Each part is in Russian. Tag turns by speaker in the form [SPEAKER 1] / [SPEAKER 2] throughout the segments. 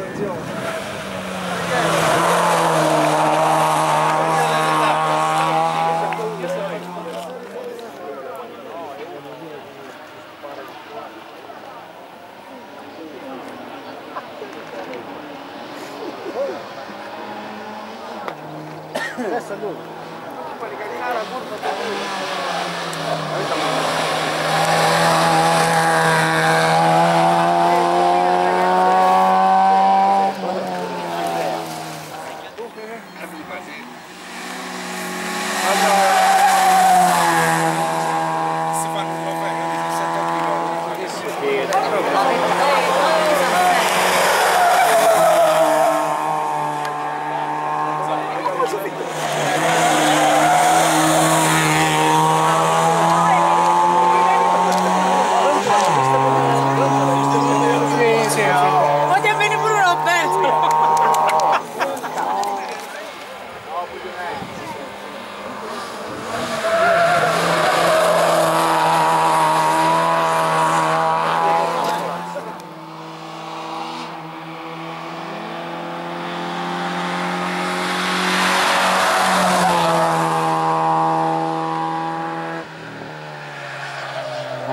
[SPEAKER 1] главное дело. Салют. Поликаринара, бурно, Oh.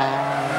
[SPEAKER 1] Bye.